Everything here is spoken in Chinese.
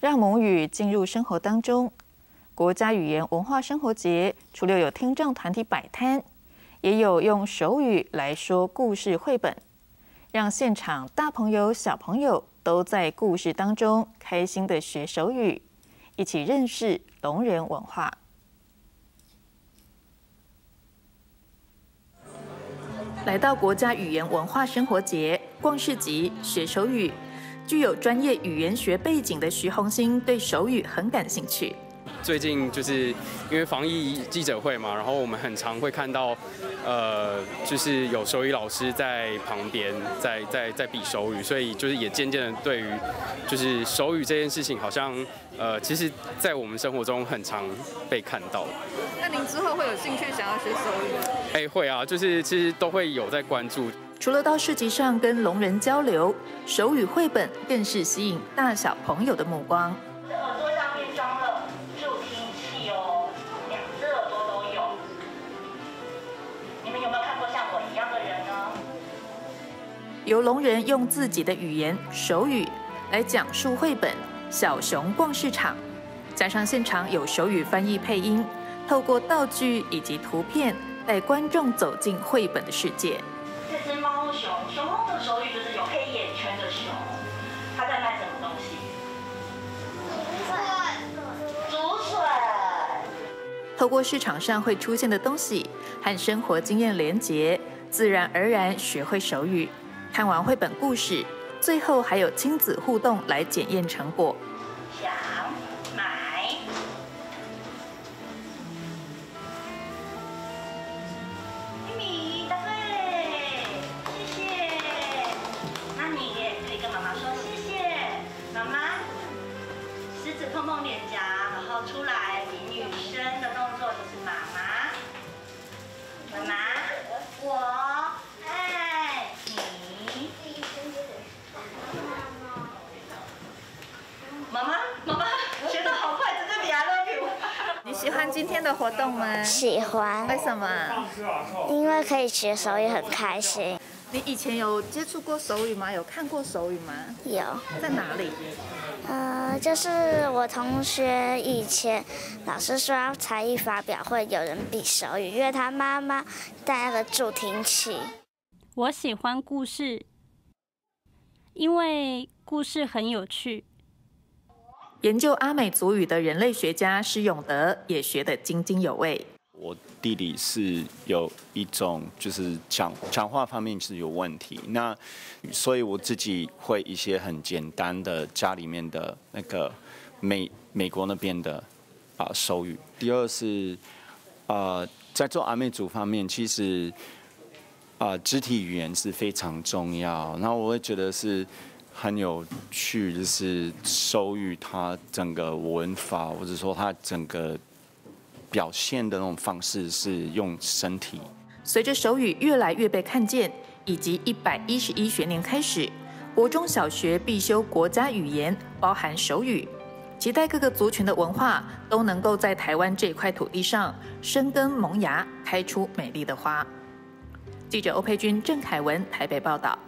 让母语进入生活当中。国家语言文化生活节除了有听障团体摆摊，也有用手语来说故事绘本，让现场大朋友小朋友都在故事当中开心的学手语，一起认识聋人文化。来到国家语言文化生活节逛市集学手语，具有专业语言学背景的徐红星对手语很感兴趣。最近就是因为防疫记者会嘛，然后我们很常会看到，呃，就是有手语老师在旁边在在在比手语，所以就是也渐渐的对于就是手语这件事情，好像呃，其实在我们生活中很常被看到。那您之后会有兴趣想要学手语吗？哎，会啊，就是其实都会有在关注。除了到市集上跟聋人交流，手语绘本更是吸引大小朋友的目光。耳朵上面装了助听器哦，两只耳朵都有。你们有没有看过像我一样的人呢由聋人用自己的语言手语来讲述绘本《小熊逛市场》，加上现场有手语翻译配音，透过道具以及图片带观众走进绘本的世界。透过市场上会出现的东西和生活经验连结，自然而然学会手语。看完绘本故事，最后还有亲子互动来检验成果。想买，咪咪答对，谢谢。那你也可以跟妈妈说谢谢，妈妈。狮子碰碰脸颊，然后出来比女生的动你喜欢今天的活动吗？喜欢。为什么？因为可以学手语，很开心。你以前有接触过手语吗？有看过手语吗？有。在哪里？呃，就是我同学以前老师说要才艺发表会，有人比手语，因为他妈妈带那个助听器。我喜欢故事，因为故事很有趣。研究阿美族语的人类学家施永德也学得津津有味。我弟弟是有一种就是讲讲话方面是有问题，那所以我自己会一些很简单的家里面的那个美美国那边的啊手语。第二是啊在做阿美族方面，其实啊肢体语言是非常重要。那我会觉得是。很有趣，就是手语它整个文法，或者说它整个表现的那种方式是用身体。随着手语越来越被看见，以及一百一十一学年开始，国中小学必修国家语言包含手语，期待各个族群的文化都能够在台湾这块土地上生根萌芽，开出美丽的花。记者欧佩君、郑凯文台北报道。